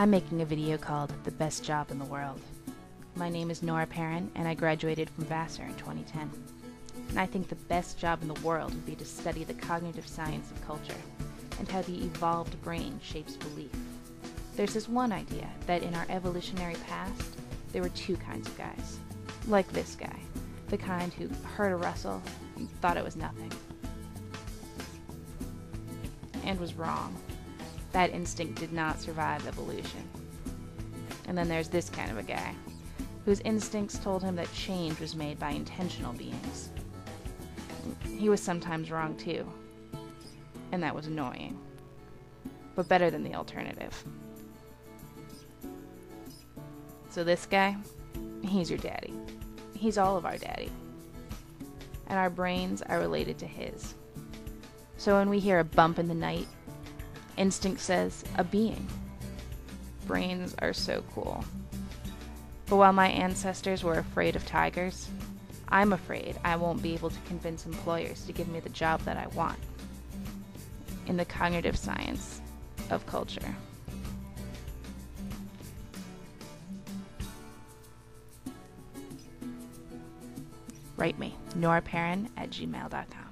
I'm making a video called The Best Job in the World. My name is Nora Parren, and I graduated from Vassar in 2010. And I think the best job in the world would be to study the cognitive science of culture and how the evolved brain shapes belief. There's this one idea that in our evolutionary past, there were two kinds of guys. Like this guy, the kind who heard a rustle and thought it was nothing. And was wrong. That instinct did not survive evolution. And then there's this kind of a guy, whose instincts told him that change was made by intentional beings. He was sometimes wrong too, and that was annoying, but better than the alternative. So this guy, he's your daddy. He's all of our daddy. And our brains are related to his. So when we hear a bump in the night, instinct says a being. Brains are so cool. But while my ancestors were afraid of tigers, I'm afraid I won't be able to convince employers to give me the job that I want in the cognitive science of culture. Write me, noraparren at gmail.com.